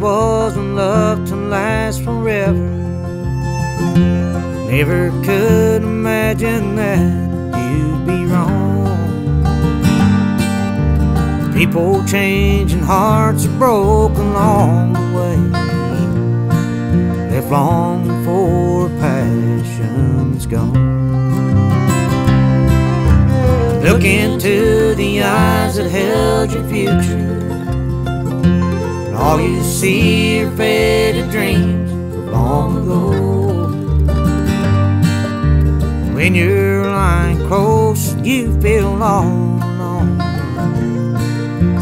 wasn't love to last forever. Never could imagine that you'd be wrong. People change and hearts are broken along the way. Left long for passion's gone. Look into the eyes that held your future. All you see are faded dreams of long ago. When you're lying close, you feel all alone.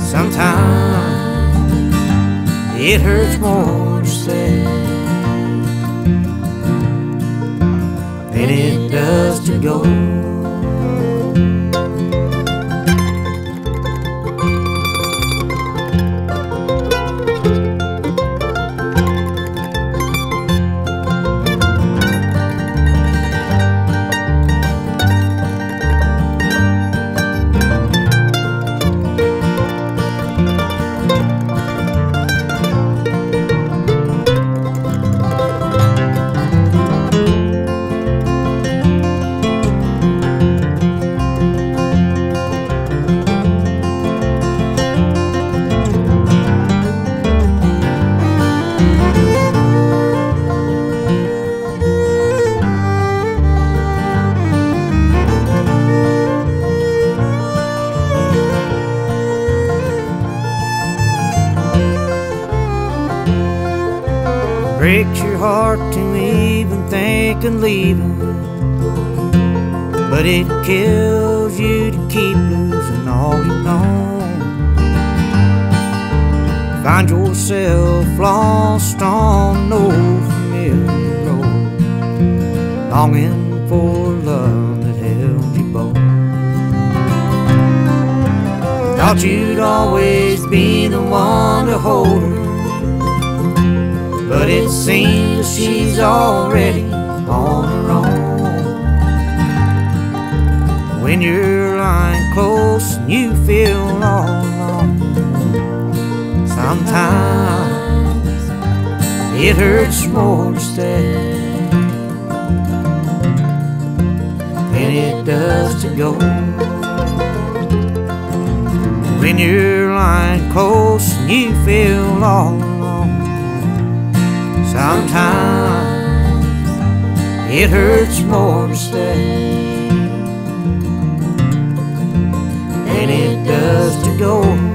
Sometimes it hurts more to say than it does to go. Breaks your heart to even think of leaving. But it kills you to keep losing all you know. Find yourself lost on no familiar road, longing for love that held you both. Thought you'd always be the one to hold her. But it seems she's already on her own. When you're lying close and you feel all alone, sometimes it hurts more to stay than it does to go. When you're lying close and you feel all alone. Sometimes it hurts more to stay than it does to go.